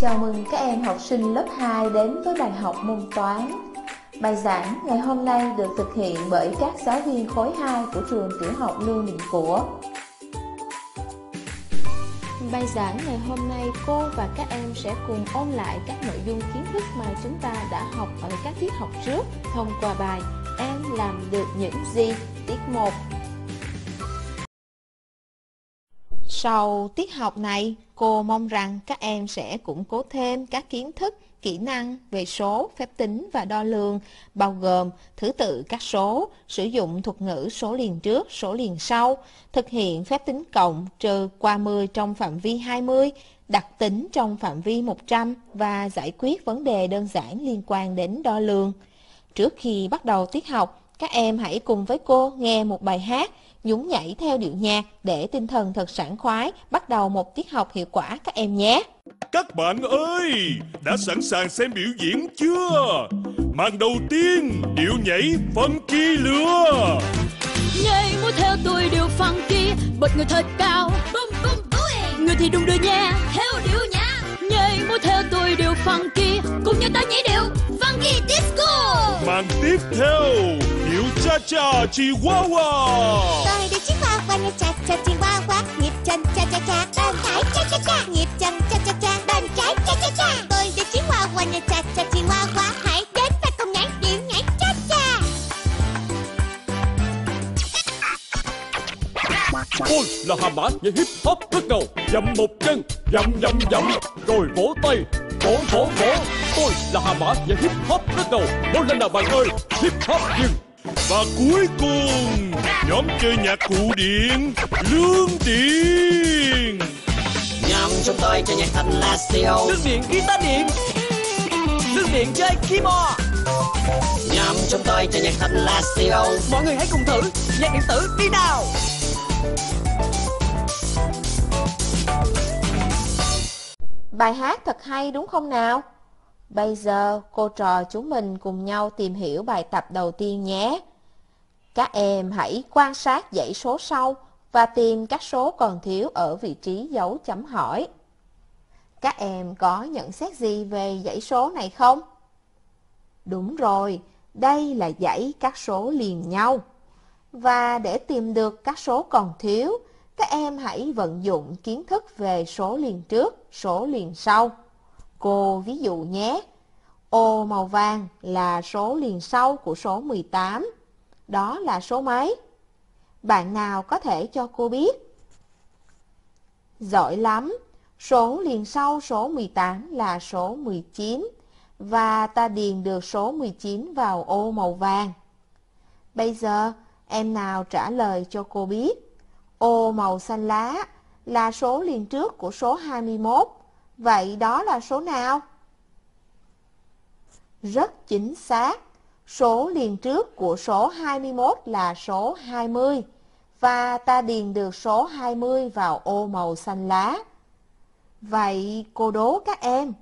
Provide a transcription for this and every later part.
Chào mừng các em học sinh lớp 2 đến với bài học môn toán. Bài giảng ngày hôm nay được thực hiện bởi các giáo viên khối 2 của trường tiểu học Lương Định Của. Bài giảng ngày hôm nay, cô và các em sẽ cùng ôn lại các nội dung kiến thức mà chúng ta đã học ở các tiết học trước thông qua bài Em làm được những gì? Tiết 1 Sau tiết học này, cô mong rằng các em sẽ củng cố thêm các kiến thức, kỹ năng về số, phép tính và đo lường, bao gồm thứ tự các số, sử dụng thuật ngữ số liền trước, số liền sau, thực hiện phép tính cộng trừ qua 10 trong phạm vi 20, đặt tính trong phạm vi 100 và giải quyết vấn đề đơn giản liên quan đến đo lường. Trước khi bắt đầu tiết học, các em hãy cùng với cô nghe một bài hát nhún nhảy theo điệu nhạc để tinh thần thật sảng khoái, bắt đầu một tiết học hiệu quả các em nhé. Các bạn ơi, đã sẵn sàng xem biểu diễn chưa? Màn đầu tiên, điệu nhảy funky lửa. Nhảy múa theo tôi điệu funky, bật người thật cao. Boom boom. Người thì đung đưa nha, theo điệu nhạc. Nhảy múa theo tôi điệu funky, cùng nhau ta nhảy điệu funky disco. Màn tiếp theo, điệu cha cha chihuahua. tôi đi qua nhà cha cha hoa nhịp chân cha cha cha đàn trái cha cha cha nhịp chân cha cha cha đàn trái cha cha cha tôi đi qua nhà cha cha chi hoa hoa hãy đến và cùng nhảy điệu nhảy cha cha Tôi là Hà Mã nhảy hip hop rất ngầu Dậm một chân, dậm dậm dậm Rồi vỗ tay, vỗ vỗ vỗ Tôi là Hà Mã nhảy hip hop rất ngầu Mau lên nào bạn ơi, hip hop dừng. Và cuối cùng, nhóm chơi nhạc cụ điện, lương điện. Nhóm chúng tôi chơi nhạc thật là siêu. Lương điện guitar điện Lương điện chơi keyboard. Nhóm chúng tôi chơi nhạc thật là siêu. Mọi người hãy cùng thử Nhạc điện tử đi nào Bài hát thật hay đúng không nào? Bây giờ cô trò chúng mình cùng nhau tìm hiểu bài tập đầu tiên nhé. Các em hãy quan sát dãy số sau và tìm các số còn thiếu ở vị trí dấu chấm hỏi. Các em có nhận xét gì về dãy số này không? Đúng rồi, đây là dãy các số liền nhau. Và để tìm được các số còn thiếu, các em hãy vận dụng kiến thức về số liền trước, số liền sau. Cô ví dụ nhé. Ô màu vàng là số liền sau của số 18. Đó là số mấy? Bạn nào có thể cho cô biết? Giỏi lắm. Số liền sau số 18 là số 19 và ta điền được số 19 vào ô màu vàng. Bây giờ, em nào trả lời cho cô biết. Ô màu xanh lá là số liền trước của số 21. Vậy đó là số nào? Rất chính xác. Số liền trước của số 21 là số 20 và ta điền được số 20 vào ô màu xanh lá. Vậy cô đố các em,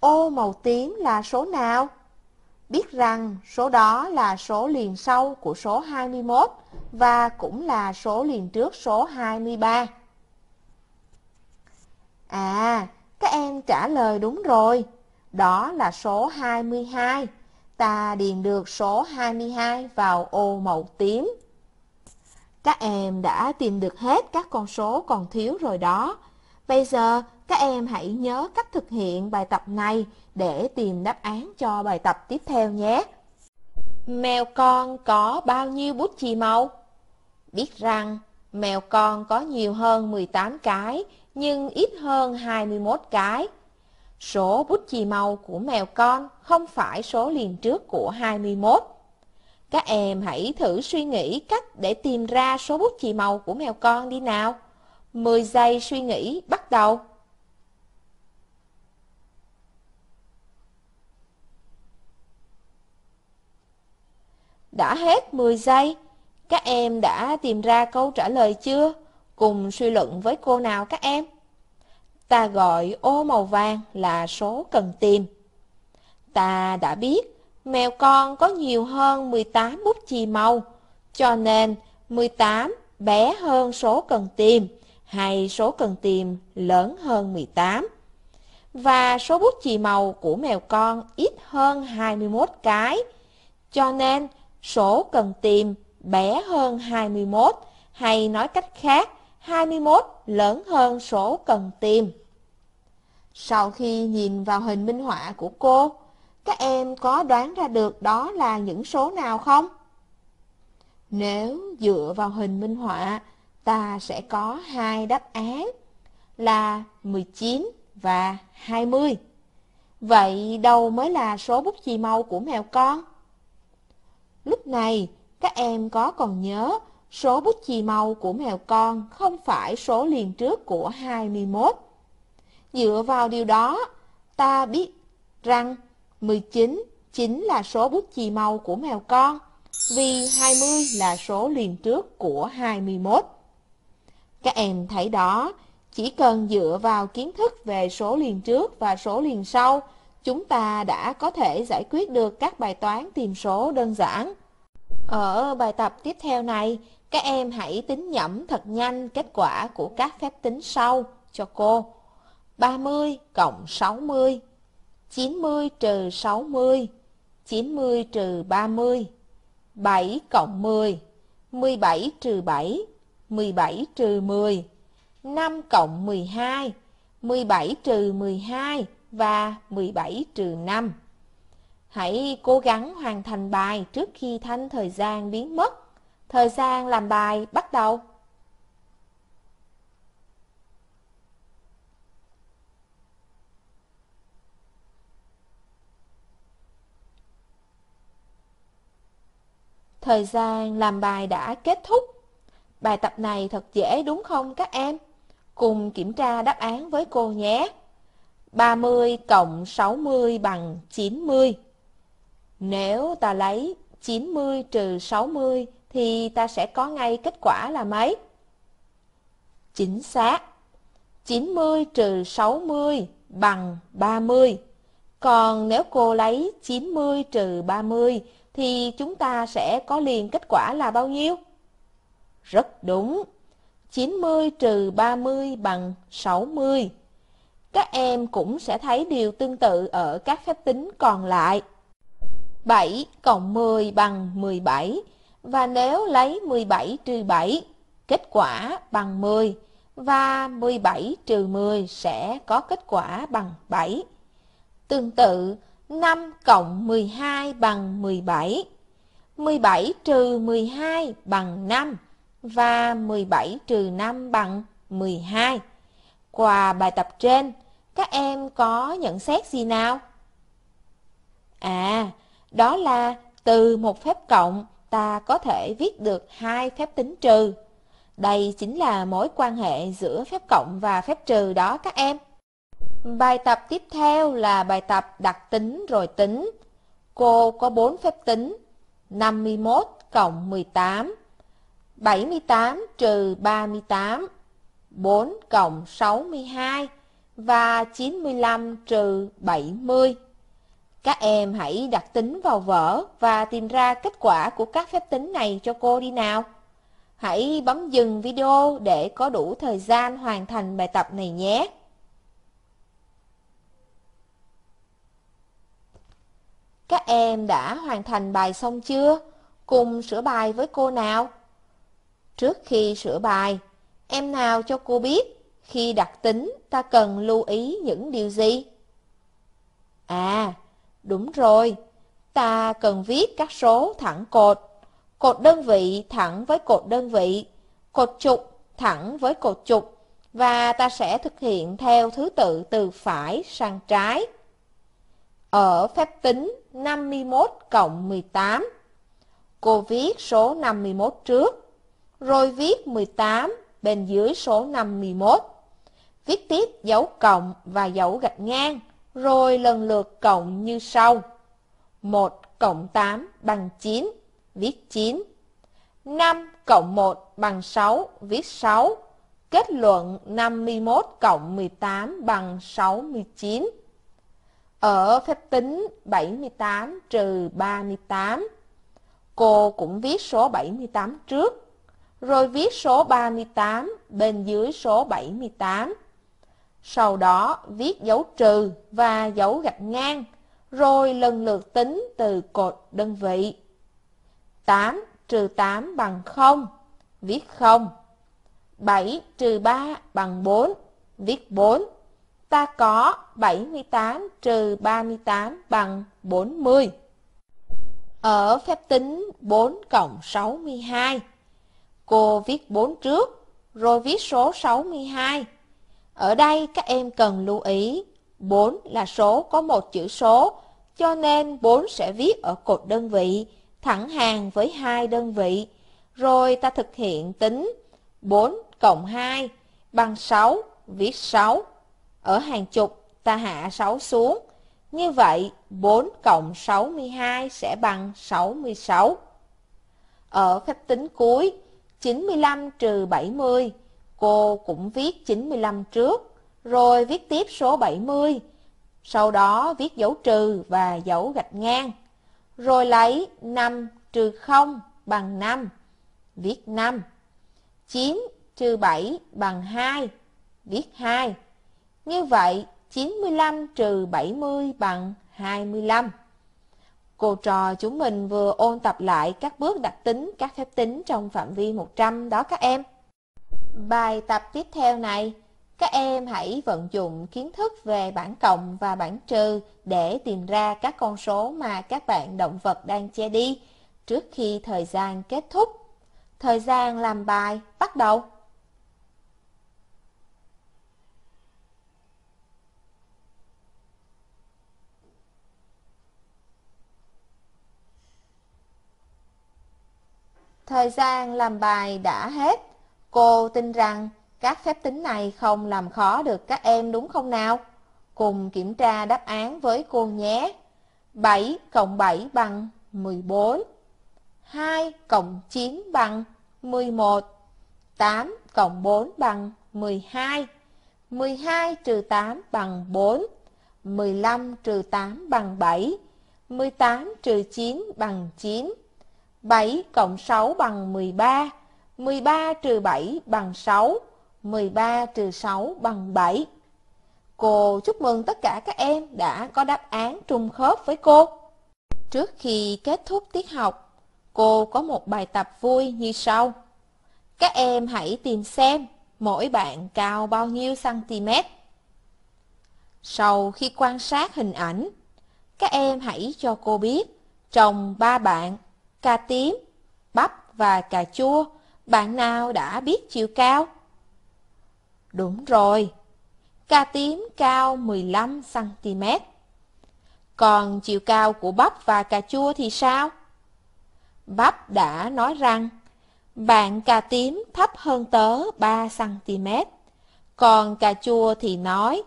ô màu tím là số nào? Biết rằng số đó là số liền sau của số 21 và cũng là số liền trước số 23. À, các em trả lời đúng rồi. Đó là số 22. Ta điền được số 22 vào ô màu tím. Các em đã tìm được hết các con số còn thiếu rồi đó. Bây giờ các em hãy nhớ cách thực hiện bài tập này để tìm đáp án cho bài tập tiếp theo nhé. Mèo con có bao nhiêu bút chì màu? Biết rằng, mèo con có nhiều hơn 18 cái, nhưng ít hơn 21 cái. Số bút chì màu của mèo con không phải số liền trước của 21. Các em hãy thử suy nghĩ cách để tìm ra số bút chì màu của mèo con đi nào. 10 giây suy nghĩ bắt đầu. Đã hết 10 giây, các em đã tìm ra câu trả lời chưa? Cùng suy luận với cô nào các em? Ta gọi ô màu vàng là số cần tìm. Ta đã biết mèo con có nhiều hơn 18 bút chì màu, cho nên 18 bé hơn số cần tìm hay số cần tìm lớn hơn 18. và số bút chì màu của mèo con ít hơn 21 cái. Cho nên số cần tìm bé hơn 21 hay nói cách khác 21 lớn hơn số cần tìm. Sau khi nhìn vào hình minh họa của cô, các em có đoán ra được đó là những số nào không? Nếu dựa vào hình minh họa, ta sẽ có hai đáp án là 19 và 20. Vậy đâu mới là số bút chì màu của mèo con? Lúc này, các em có còn nhớ số bút chì màu của mèo con không phải số liền trước của 21. Dựa vào điều đó, ta biết rằng 19 chính là số bút chì màu của mèo con, vì 20 là số liền trước của 21. Các em thấy đó, chỉ cần dựa vào kiến thức về số liền trước và số liền sau, chúng ta đã có thể giải quyết được các bài toán tìm số đơn giản. Ở bài tập tiếp theo này, các em hãy tính nhẩm thật nhanh kết quả của các phép tính sau cho cô. 30 cộng 60, 90 trừ 60, 90 trừ 30, 7 cộng 10, 17 trừ 7, 17 trừ 10, 5 cộng 12, 17 trừ 12 và 17 trừ 5. Hãy cố gắng hoàn thành bài trước khi thanh thời gian biến mất. Thời gian làm bài bắt đầu. Thời gian làm bài đã kết thúc. Bài tập này thật dễ đúng không các em? Cùng kiểm tra đáp án với cô nhé. 30 cộng 60 bằng 90. Nếu ta lấy 90 trừ 60 thì ta sẽ có ngay kết quả là mấy? Chính xác. 90 trừ 60 bằng 30. Còn nếu cô lấy 90 trừ 30 thì chúng ta sẽ có liền kết quả là bao nhiêu? Rất đúng. 90 trừ 30 bằng 60. Các em cũng sẽ thấy điều tương tự ở các phép tính còn lại. 7 cộng 10 bằng 17 và nếu lấy 17 trừ 7, kết quả bằng 10 và 17 trừ 10 sẽ có kết quả bằng 7. Tương tự, 5 cộng 12 bằng 17, 17 trừ 12 bằng 5 và 17 trừ 5 bằng 12. Qua bài tập trên, các em có nhận xét gì nào? À, đó là từ một phép cộng ta có thể viết được hai phép tính trừ. Đây chính là mối quan hệ giữa phép cộng và phép trừ đó các em. Bài tập tiếp theo là bài tập đặt tính rồi tính. Cô có 4 phép tính 51 cộng 18, 78 trừ 38, 4 cộng 62 và 95 trừ 70. Các em hãy đặt tính vào vở và tìm ra kết quả của các phép tính này cho cô đi nào. Hãy bấm dừng video để có đủ thời gian hoàn thành bài tập này nhé. Các em đã hoàn thành bài xong chưa? Cùng sửa bài với cô nào. Trước khi sửa bài, em nào cho cô biết khi đặt tính ta cần lưu ý những điều gì? À, đúng rồi, ta cần viết các số thẳng cột, cột đơn vị thẳng với cột đơn vị, cột trục thẳng với cột trục và ta sẽ thực hiện theo thứ tự từ phải sang trái. Ở phép tính 51 cộng 18, cô viết số 51 trước, rồi viết 18 bên dưới số 51. Viết tiếp dấu cộng và dấu gạch ngang, rồi lần lượt cộng như sau. 1 cộng 8 bằng 9, viết 9. 5 cộng 1 bằng 6, viết 6. Kết luận 51 cộng 18 bằng 69. Ở phép tính 78 trừ 38, cô cũng viết số 78 trước, rồi viết số 38 bên dưới số 78 sau đó viết dấu trừ và dấu gạch ngang, rồi lần lượt tính từ cột đơn vị. 8 trừ 8 bằng 0, viết 0. 7 trừ 3 bằng 4, viết 4. Ta có 78 trừ 38 bằng 40. Ở phép tính 4 cộng 62, cô viết 4 trước, rồi viết số 62. Ở đây các em cần lưu ý, 4 là số có một chữ số, cho nên 4 sẽ viết ở cột đơn vị, thẳng hàng với hai đơn vị. Rồi ta thực hiện tính 4 cộng 2 bằng 6, viết 6. Ở hàng chục ta hạ 6 xuống. Như vậy 4 cộng 62 sẽ bằng 66. Ở phép tính cuối 95 trừ 70 cô cũng viết 95 trước, rồi viết tiếp số 70. Sau đó viết dấu trừ và dấu gạch ngang. Rồi lấy 5 trừ 0 bằng 5, viết 5. 9 trừ 7 bằng 2, viết 2. Như vậy, 95 trừ 70 bằng 25. Cô trò chúng mình vừa ôn tập lại các bước đặt tính các phép tính trong phạm vi 100 đó các em. Bài tập tiếp theo này, các em hãy vận dụng kiến thức về bảng cộng và bảng trừ để tìm ra các con số mà các bạn động vật đang che đi trước khi thời gian kết thúc. Thời gian làm bài bắt đầu. Thời gian làm bài đã hết. Cô tin rằng các phép tính này không làm khó được các em đúng không nào? Cùng kiểm tra đáp án với cô nhé. 7 cộng 7 bằng 14. 2 cộng 9 bằng 11. 8 cộng 4 bằng 12. 12 trừ 8 bằng 4. 15 trừ 8 bằng 7. 18 trừ 9 bằng 9. 7 cộng 6 bằng 13. 13 13 trừ 7 bằng 6. 13 trừ 6 bằng 7. Cô chúc mừng tất cả các em đã có đáp án trùng khớp với cô. Trước khi kết thúc tiết học, cô có một bài tập vui như sau. Các em hãy tìm xem mỗi bạn cao bao nhiêu cm. Sau khi quan sát hình ảnh, các em hãy cho cô biết trong ba bạn, cà tím, bắp và cà chua, bạn nào đã biết chiều cao? Đúng rồi, cà tím cao 15cm. Còn chiều cao của bắp và cà chua thì sao? Bắp đã nói rằng bạn cà tím thấp hơn tớ 3cm. Còn cà chua thì nói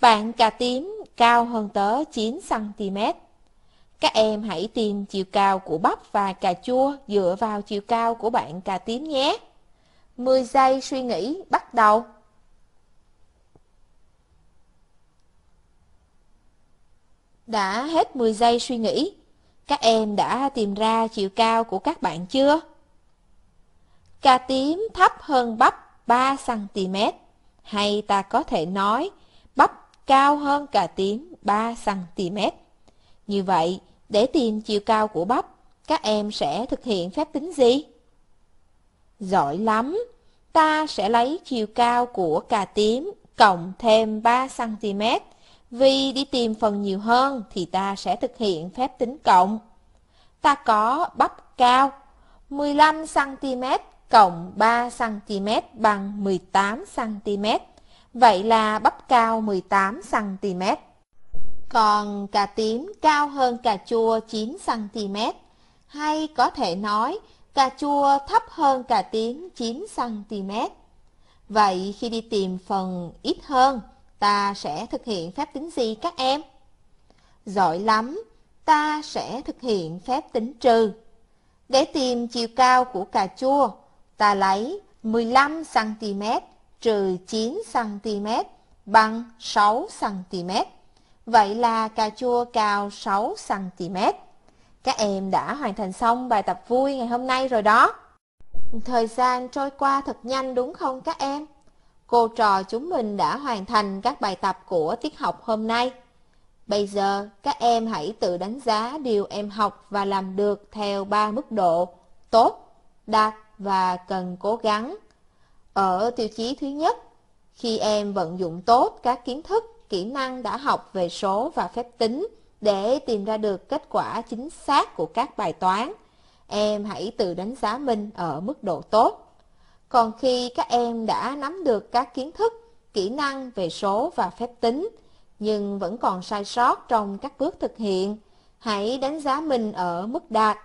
bạn cà tím cao hơn tớ 9cm. Các em hãy tìm chiều cao của bắp và cà chua dựa vào chiều cao của bạn cà tím nhé. 10 giây suy nghĩ bắt đầu. Đã hết 10 giây suy nghĩ, các em đã tìm ra chiều cao của các bạn chưa? Cà tím thấp hơn bắp 3cm, hay ta có thể nói bắp cao hơn cà tím 3cm. Như vậy, để tìm chiều cao của bắp, các em sẽ thực hiện phép tính gì? Giỏi lắm! Ta sẽ lấy chiều cao của cà tím cộng thêm 3cm. Vì đi tìm phần nhiều hơn thì ta sẽ thực hiện phép tính cộng. Ta có bắp cao 15cm cộng 3cm bằng 18cm. Vậy là bắp cao 18cm. Còn cà tím cao hơn cà chua 9cm. Hay có thể nói cà chua thấp hơn cà tím 9cm. Vậy khi đi tìm phần ít hơn, ta sẽ thực hiện phép tính gì các em? Giỏi lắm, ta sẽ thực hiện phép tính trừ. Để tìm chiều cao của cà chua, ta lấy 15cm trừ 9cm bằng 6cm. Vậy là cà chua cao 6cm. Các em đã hoàn thành xong bài tập vui ngày hôm nay rồi đó. Thời gian trôi qua thật nhanh đúng không các em? cô trò chúng mình đã hoàn thành các bài tập của tiết học hôm nay. Bây giờ, các em hãy tự đánh giá điều em học và làm được theo ba mức độ tốt, đạt và cần cố gắng. Ở tiêu chí thứ nhất, khi em vận dụng tốt các kiến thức, kỹ năng đã học về số và phép tính để tìm ra được kết quả chính xác của các bài toán, em hãy tự đánh giá mình ở mức độ tốt. Còn khi các em đã nắm được các kiến thức, kỹ năng về số và phép tính, nhưng vẫn còn sai sót trong các bước thực hiện, hãy đánh giá mình ở mức đạt.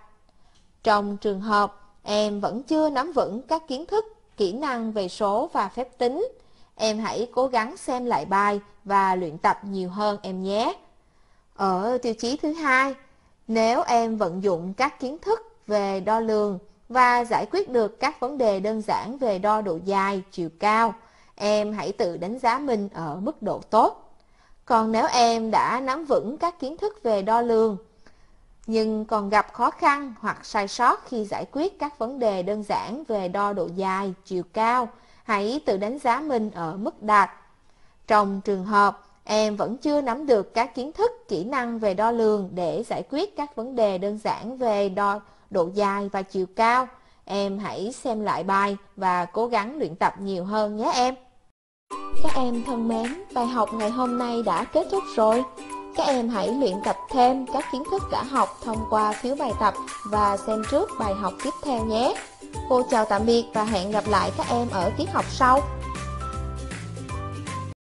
Trong trường hợp em vẫn chưa nắm vững các kiến thức, kỹ năng về số và phép tính, em hãy cố gắng xem lại bài và luyện tập nhiều hơn em nhé. Ở tiêu chí thứ hai, nếu em vận dụng các kiến thức về đo lường và giải quyết được các vấn đề đơn giản về đo độ dài, chiều cao, em hãy tự đánh giá mình ở mức độ tốt. Còn nếu em đã nắm vững các kiến thức về đo lường, nhưng còn gặp khó khăn hoặc sai sót khi giải quyết các vấn đề đơn giản về đo độ dài, chiều cao, hãy tự đánh giá mình ở mức đạt. Trong trường hợp em vẫn chưa nắm được các kiến thức, kỹ năng về đo lường để giải quyết các vấn đề đơn giản về đo độ dài và chiều cao, em hãy xem lại bài và cố gắng luyện tập nhiều hơn nhé em. Các em thân mến, bài học ngày hôm nay đã kết thúc rồi. Các em hãy luyện tập thêm các kiến thức đã học thông qua phiếu bài tập và xem trước bài học tiếp theo nhé. Cô chào tạm biệt và hẹn gặp lại các em ở tiết học sau.